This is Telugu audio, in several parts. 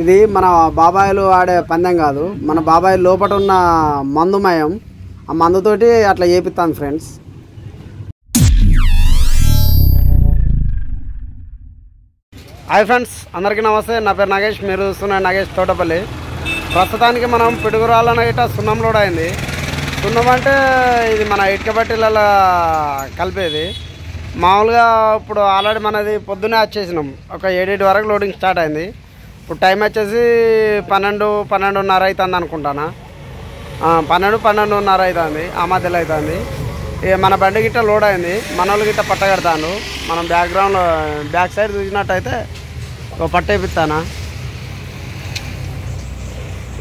ఇది మన బాబాయిలు ఆడే పందెం కాదు. మన బాబాయి లోపల ఉన్న మందుమయం ఆ మందుతోటి అట్లా చేపిస్తాను ఫ్రెండ్స్. హాయ్ ఫ్రెండ్స్ అందరికీ నమస్తే. నా పేరు నాగేష్. మీరు చూస్తున్న నాగేష్ తోటపల్లి. ప్రస్తుతానికి మనం పిడుగురాళ్ళన ఇట సున్నం లోడ్ అయింది. సున్నం అంటే ఇది మన ఇటుక బట్టీలలో కలిపేది. మామూలుగా ఇప్పుడు ఆల్రెడీ మనది పొద్దునే వచ్చేసినాం. ఒక ఏడేటి వరకు లోడింగ్ స్టార్ట్ అయింది. ఇప్పుడు టైం వచ్చేసి పన్నెండు పన్నెండున్నర అవుతుంది అనుకుంటానా? పన్నెండు పన్నెండున్నర అవుతుంది ఆ మధ్యలో అవుతుంది ఇక మన బండి గిట్ట లోడ్ అయింది మన వాళ్ళు గిట్ట పట్ట కడతాను మనం బ్యాక్గ్రౌండ్లో బ్యాక్ సైడ్ చూసినట్టయితే ఒక పట్ట వేపిస్తానా?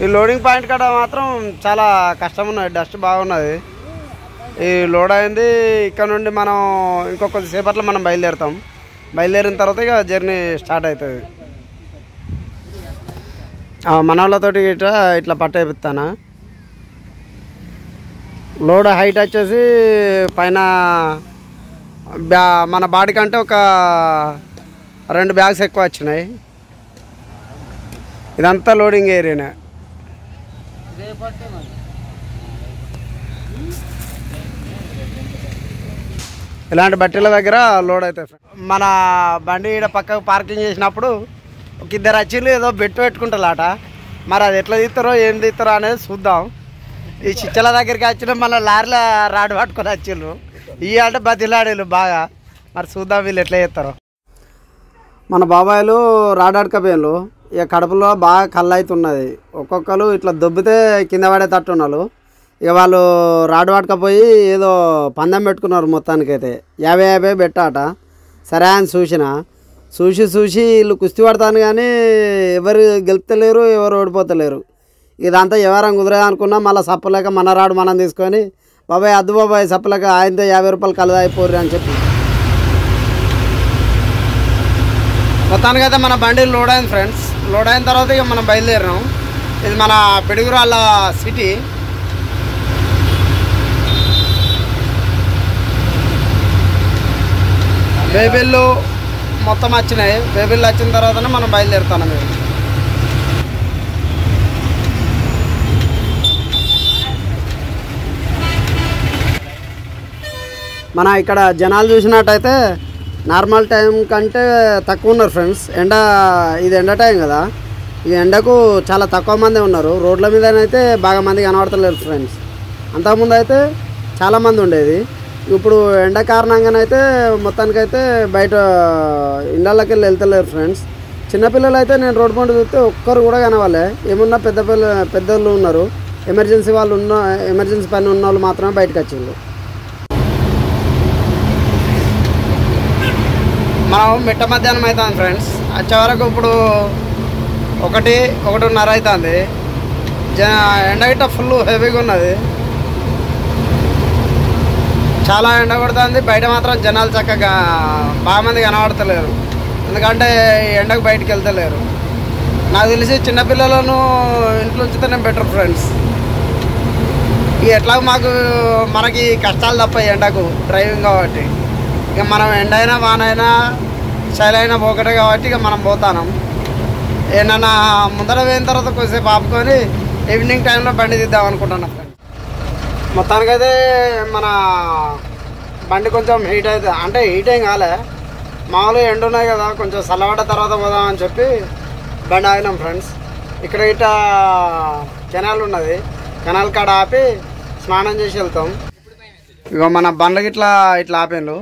ఈ లోడింగ్ పాయింట్ కాడ మాత్రం చాలా కష్టం ఉన్నది డస్ట్ బాగున్నది. ఈ లోడ్ అయింది ఇక్కడ నుండి మనం ఇంకొక సేపట్లో మనం బయలుదేరుతాం. బయలుదేరిన తర్వాత ఇక జర్నీ స్టార్ట్ అవుతుంది. మనవాళ్ళతోటి ఇట్లా ఇట్లా పట్ట వేపిస్తానా? లోడ్ హైట్ వచ్చేసి పైన బ్యా మన బాడీ కంటే ఒక రెండు బ్యాగ్స్ ఎక్కువ వచ్చినాయి. ఇదంతా లోడింగ్ ఏరియానే. ఇలాంటి బట్టల దగ్గర లోడ్ అవుతాయి మన బండి ఈడ పక్కకు పార్కింగ్ చేసినప్పుడు ఒక ఇద్దరు వచ్చిండ్రు ఏదో బెట్టు పెట్టుకుంటారట మరి అది ఎట్లా తీస్తారో ఏం తీస్తారో అనేది చూద్దాం. ఈ చిచ్చల దగ్గరికి వచ్చిన మళ్ళీ లారీలో రాడు పట్టుకొని వచ్చిండ్రు ఈ అంటే బతిలాడేళ్ళు బాగా. మరి చూద్దాం వీళ్ళు ఎట్లా చేస్తారో. మన బాబాయిలు రాడాడకపోయారు ఇక కడుపులో బాగా కళ్ళు అవుతున్నది ఒక్కొక్కరు ఇట్లా దొబ్బితే కింద పడేటట్టు ఉన్నారు ఇక వాళ్ళు రాడు పట్టుకపోయి ఏదో పందెం పెట్టుకున్నారు మొత్తానికైతే. యాభై యాభై పెట్టాట సరే అని చూసిన చూసి చూసి వీళ్ళు కుస్తీ పడతాను కానీ ఎవరు గెలుపుతలేరు ఎవరు ఓడిపోతలేరు. ఇదంతా వ్యవహారం కుదరదు అనుకున్నా మళ్ళీ సప్పలేక మన రాడు మనం తీసుకొని బాబాయ్ అద్దు బాబాయ్ సప్పలేక ఆయనతో యాభై రూపాయలు కలదాయిపోరు అని చెప్పి. మొత్తానికి అయితే మన బండి లోడ్ అయింది ఫ్రెండ్స్. లోడ్ అయిన తర్వాత ఇక మనం బయలుదేరినాం. ఇది మన పిడుగురాళ్ళ సిటీ. బేబిళ్ళు మొత్తం వచ్చినాయి. బేబిళ్ళు వచ్చిన తర్వాతనే మనం బయలుదేరుతాం మేము మన ఇక్కడ జనాలు చూసినట్టయితే నార్మల్ టైం కంటే తక్కువ ఉన్నారు ఫ్రెండ్స్. ఎండ ఇది ఎండ టైం కదా. ఈ ఎండకు చాలా తక్కువ మంది ఉన్నారు. రోడ్ల మీదనైతే బాగా మంది కనబడతలేరు ఫ్రెండ్స్. అంతకుముందు అయితే చాలామంది ఉండేది. ఇప్పుడు ఎండ కారణంగానైతే మొత్తానికైతే బయట ఇళ్ళకి వెళ్ళి వెళ్తలేరు ఫ్రెండ్స్. చిన్నపిల్లలు అయితే నేను రోడ్ పండు చూస్తే ఒక్కరు కూడా కనవాలే ఏమున్నా పెద్ద పిల్ల పెద్దలు ఉన్నారు. ఎమర్జెన్సీ వాళ్ళు ఉన్న ఎమర్జెన్సీ పని ఉన్న వాళ్ళు మాత్రమే బయటకు వచ్చిండ్రు. మనం మిట్ట మధ్యాహ్నం అవుతుంది ఫ్రెండ్స్. వచ్చే వరకు ఇప్పుడు ఒకటి ఒకటిన్నర అవుతుంది జ ఎండ గిట్ట ఫుల్ హెవీగా ఉన్నది. చాలా ఎండ కొడుతుంది. బయట మాత్రం జనాలు చక్కగా బాగా మంది కనబడతలేరు. ఎందుకంటే ఈ ఎండకు బయటికి వెళ్తలేరు. నాకు తెలిసి చిన్నపిల్లలను ఇంట్లో ఉంచితేనే బెటర్ ఫ్రెండ్స్. ఇక ఎట్లా మాకు మనకి కష్టాలు తప్ప ఈ ఎండకు డ్రైవింగ్ కాబట్టి. ఇక మనం ఎండైనా వానైనా చలైనా పోకటే కాబట్టి ఇక మనం పోతాను. ఏమన్నా ముందర పోయిన తర్వాత కొద్దిసేపు ఆపుకొని ఈవినింగ్ టైంలో బండి తీద్దాం అనుకుంటున్నాను మొత్తానికైతే మన బండి కొంచెం హీట్ అవుతుంది అంటే హీట్ ఏం కాలే. మామూలుగా ఎండు ఉన్నాయి కదా కొంచెం చల్లబడ్డ తర్వాత పోదాం అని చెప్పి బండి ఆగినాం ఫ్రెండ్స్ ఇక్కడ ఇట కెనాల్ ఉన్నది. కెనాల్ కాడ ఆపి స్నానం చేసి వెళ్తాం. ఇగో మన బండ్లకి ఇట్లా ఇట్లా ఆపేళ్ళు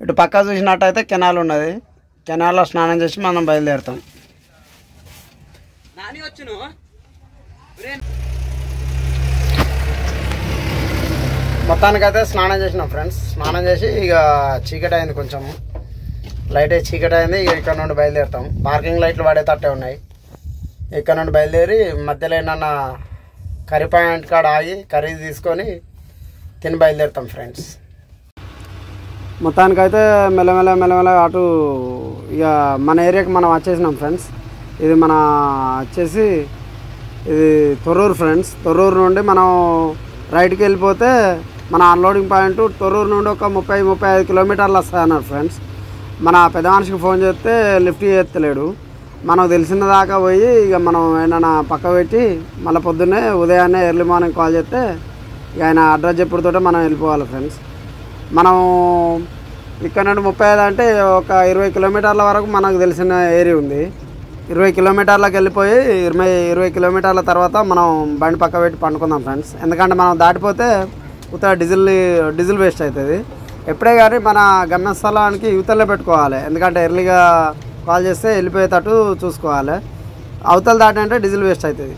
ఇటు పక్క చూసినట్టయితే కెనాల్ ఉన్నది. కెనాల్లో స్నానం చేసి మనం బయలుదేరుతాం. మొత్తానికైతే స్నానం చేసినాం ఫ్రెండ్స్. స్నానం చేసి ఇక చీకటి అయింది కొంచెం. లైట్ అయి చీకటి అయింది ఇక ఇక్కడ నుండి బయలుదేరుతాం. పార్కింగ్ లైట్లు పడేటట్టే ఉన్నాయి. ఇక్కడ నుండి బయలుదేరి మధ్యలో ఏమన్నా కర్రీ పాయింట్ కాడ ఆగి కర్రీ తీసుకొని తిని బయలుదేరుతాం ఫ్రెండ్స్. మొత్తానికైతే మెల్లమెల్ల మెల్లమెల్ల అటు ఇక మన ఏరియాకి మనం వచ్చేసినాం ఫ్రెండ్స్. ఇది మన వచ్చేసి ఇది తొర్రూరు ఫ్రెండ్స్. తొర్రూరు నుండి మనం రైట్కి వెళ్ళిపోతే మన అన్లోడింగ్ పాయింట్ తొర్రూరు నుండి ఒక ముప్పై ముప్పై ఐదు కిలోమీటర్లు వస్తాయి అన్నారు ఫ్రెండ్స్ మన పెద్ద మనిషికి ఫోన్ చేస్తే లిఫ్ట్ చేస్తలేడు. మనకు తెలిసిన దాకా పోయి ఇక మనం ఏమైనా పక్క పెట్టి మళ్ళీ పొద్దున్నే ఉదయాన్నే ఎర్లీ మార్నింగ్ కాల్ చేస్తే ఇక ఆయన అడ్రస్ చెప్పుడుతోటే మనం వెళ్ళిపోవాలి ఫ్రెండ్స్ మనం ఇక్కడ నుండి ముప్పై ఐదు అంటే ఒక ఇరవై కిలోమీటర్ల వరకు మనకు తెలిసిన ఏరియా ఉంది. ఇరవై కిలోమీటర్లకు వెళ్ళిపోయి ఇరవై ఇరవై కిలోమీటర్ల తర్వాత మనం బండి పక్క పెట్టి పండుకుందాం ఫ్రెండ్స్ ఎందుకంటే మనం దాటిపోతే ఉత్త డీజిల్ డీజిల్ వేస్ట్ అవుతుంది. ఎప్పుడే కానీ మన గమ్యస్థలానికి యువతలే పెట్టుకోవాలి. ఎందుకంటే ఎర్లీగా కాల్ చేస్తే వెళ్ళిపోయేటట్టు చూసుకోవాలి. అవతల దాటి అంటే డీజిల్ వేస్ట్ అవుతుంది.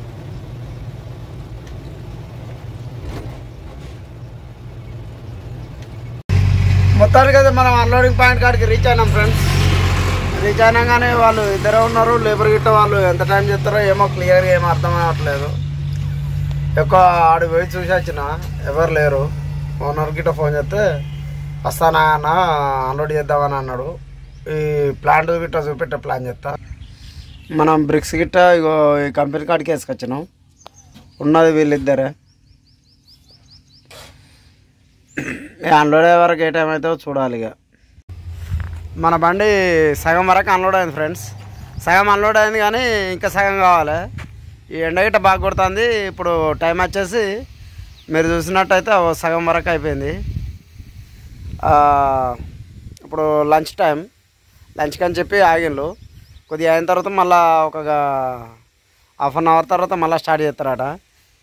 మొత్తానికి అయితే మనం అన్లోడింగ్ పాయింట్ కాడికి రీచ్ అయినాం ఫ్రెండ్స్ రీచ్ అయినాగానే వాళ్ళు ఇద్దరే ఉన్నారు లేబర్ గిట్ట వాళ్ళు ఎంత టైం చేస్తారో ఏమో క్లియర్గా ఏమో అర్థం అవ్వట్లేదు ఎక్కువ ఆడు పోయి చూసి వచ్చిన ఎవరు లేరు. ఓనర్ గిట్ట ఫోన్ చేస్తే వస్తానా అన్న అన్లోడ్ చేద్దామని అన్నాడు. ఈ ప్లాంట్ గిట్ట చూపెట్టే ప్లాన్ చేస్తా. మనం బ్రిక్స్ గిట్ట ఇగో ఈ కంపెనీ కాడికి వేసుకొచ్చినాం. ఉన్నది వీళ్ళిద్దరే. అన్లోడ్ అయ్యే వరకు ఏ టైం అయితే చూడాలి ఇక మన బండి సగం వరకు అన్లోడ్ అయింది ఫ్రెండ్స్. సగం అన్లోడ్ అయింది కానీ ఇంకా సగం కావాలి. ఈ ఎండ గిట్ట బాగా కొడుతుంది. ఇప్పుడు టైం వచ్చేసి మీరు చూసినట్టయితే సగం వరకు అయిపోయింది. ఇప్పుడు లంచ్ టైం. లంచ్కి అని చెప్పి ఆగిండ్రు కొద్దిగా అయిన తర్వాత మళ్ళీ ఒక హాఫ్ అన్ అవర్ తర్వాత మళ్ళీ స్టార్ట్ చేస్తారట.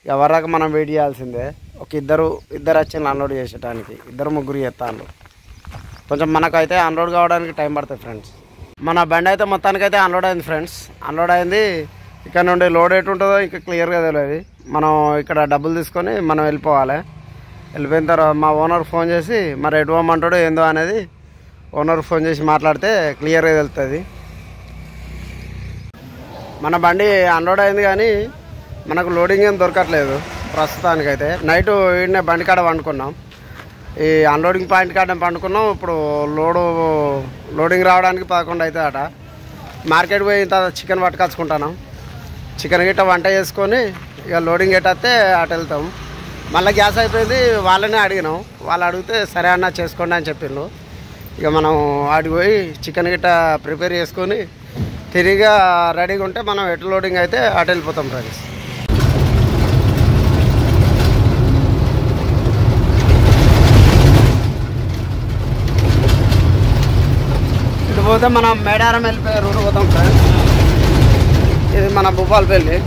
ఎవరిదాకా మనం వెయిట్ చేయాల్సిందే. ఒక ఇద్దరు ఇద్దరు వచ్చి అన్లోడ్ చేసేటానికి. ఇద్దరు ముగ్గురు చేస్తాను కొంచెం మనకైతే అన్లోడ్ కావడానికి టైం పడుతుంది ఫ్రెండ్స్. మన బండి అయితే మొత్తానికైతే అన్లోడ్ అయింది ఫ్రెండ్స్. అన్లోడ్ అయింది ఇక్కడ నుండి లోడ్ ఎటు ఉంటుందో ఇంకా క్లియర్గా తెలియదు. మనం ఇక్కడ డబ్బులు తీసుకొని మనం వెళ్ళిపోవాలి. వెళ్ళిపోయిన తర్వాత మా ఓనర్ ఫోన్ చేసి మరి ఎటు పోమంటాడో ఏందో అనేది ఓనర్ ఫోన్ చేసి మాట్లాడితే క్లియర్గా తెలుస్తుంది మన బండి అన్లోడ్ అయింది కానీ మనకు లోడింగ్ ఏం దొరకట్లేదు ప్రస్తుతానికైతే. నైట్ ఈడనే బండి కాడ పండుకున్నాం. ఈ అన్లోడింగ్ పాయింట్ కాడ పండుకున్నాం. ఇప్పుడు లోడు లోడింగ్ రావడానికి పదకొండు అవుతుంది అట మార్కెట్ పోయి ఇంత చికెన్ పట్టుకొచ్చుకుంటాను చికెన్ గిట్ట వంట చేసుకొని ఇక లోడింగ్ ఎట్టేస్తే అటు వెళ్తాం. మళ్ళీ గ్యాస్ అయిపోయింది వాళ్ళనే అడిగినాం. వాళ్ళు అడిగితే సరే అన్న చేసుకోండి అని చెప్పిండ్రు ఇక మనం ఆడికి పోయి చికెన్ గిట్ట ప్రిపేర్ చేసుకొని తిరిగా రెడీగా ఉంటే మనం ఎటు లోడింగ్ అయితే అటు వెళ్ళిపోతాం ఫ్రెండ్స్. ఇటు పోతే మనం మేడారం వెళ్ళిపోయే రూట్ పోతాం ఫ్రెండ్స్. మన భూపాలపల్లి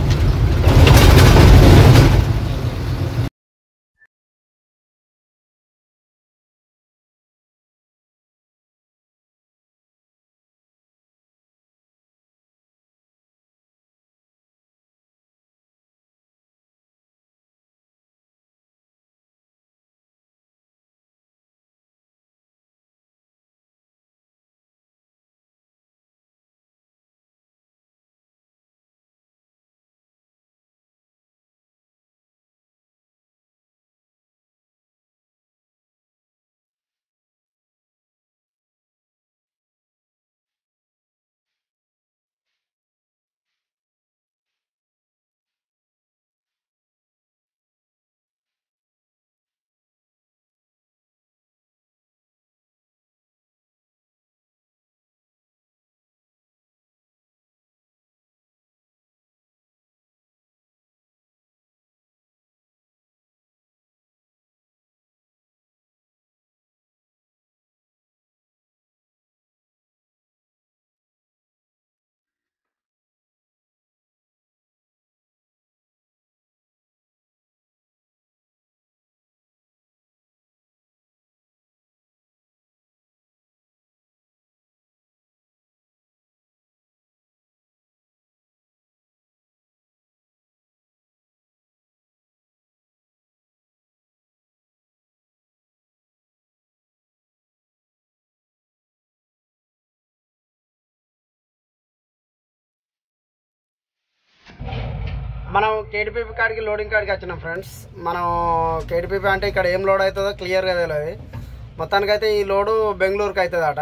మనం కేటీపీపీ కాడికి లోడింగ్ కాడికి వచ్చినాం ఫ్రెండ్స్ మనం కేటీపీపీ అంటే ఇక్కడ ఏం లోడ్ అవుతుందో క్లియర్గా తెలియదు. మొత్తానికైతే ఈ లోడు బెంగళూరుకి అవుతుంది అట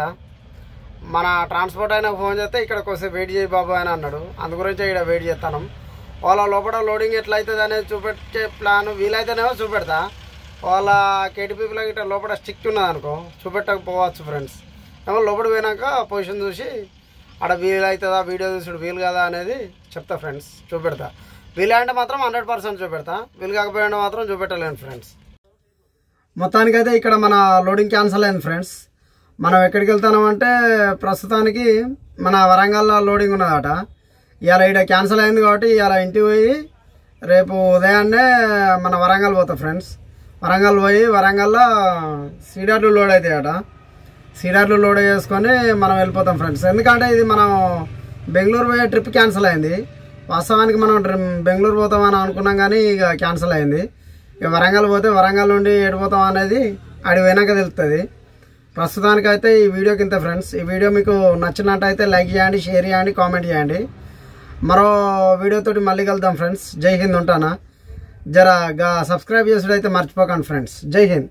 మన ట్రాన్స్పోర్ట్ అయినా ఫోన్ చేస్తే ఇక్కడ కొంచెం వెయిట్ చేయి బాబు అని అన్నాడు. అందు గురించి ఇక్కడ వెయిట్ చేస్తాను వాళ్ళ లోపల లోడింగ్ ఎట్లా అవుతుంది అనేది చూపెట్టే ప్లాన్ వీలైతేనేమో చూపెడతా. వాళ్ళ కేటీపీపీలో ఇట్లా లోపల స్టిక్ ఉన్నది అనుకో చూపెట్టకపోవచ్చు ఫ్రెండ్స్ ఏమో లోపల పోయినాక పొజిషన్ చూసి ఆడ వీలు అవుతుందా వీడియో చూసుడు వీలు కదా? అనేది చెప్తా ఫ్రెండ్స్ చూపెడతా. వీలంటే మాత్రం హండ్రెడ్ పర్సెంట్ చూపెడతా. వీలు కాకపోయినా మాత్రం చూపెట్టలేను ఫ్రెండ్స్ మొత్తానికైతే ఇక్కడ మన లోడింగ్ క్యాన్సిల్ అయింది ఫ్రెండ్స్ మనం ఎక్కడికి వెళ్తున్నామంటే ప్రస్తుతానికి మన వరంగల్లో లోడింగ్ ఉన్నదట. ఇవాళ ఇక్కడ క్యాన్సిల్ అయింది కాబట్టి ఇవాళ ఇంటికి పోయి రేపు ఉదయాన్నే మన వరంగల్ పోతాం ఫ్రెండ్స్ వరంగల్ పోయి వరంగల్లో సీడార్లు లోడ్ అవుతాయట సీడర్లు లోడ్ చేసుకొని మనం వెళ్ళిపోతాం ఫ్రెండ్స్ ఎందుకంటే ఇది మనం బెంగళూరు పోయే ట్రిప్ క్యాన్సిల్ అయింది. వాస్తవానికి మనం బెంగళూరు పోతామని అనుకున్నాం కానీ ఇక క్యాన్సిల్ అయింది. ఇక వరంగల్ పోతే వరంగల్ నుండి ఏడిపోతాం అనేది ఆడి పోయినాక తెలుస్తుంది ప్రస్తుతానికైతే ఈ వీడియోకి ఇంత ఫ్రెండ్స్. ఈ వీడియో మీకు నచ్చినట్టయితే లైక్ చేయండి షేర్ చేయండి కామెంట్ చేయండి. మరో వీడియోతోటి మళ్ళీ కలుద్దాం ఫ్రెండ్స్. జై హింద్ ఉంటానా? జర సబ్స్క్రైబ్ చేసుడైతే మర్చిపోకండి ఫ్రెండ్స్. జై హింద్.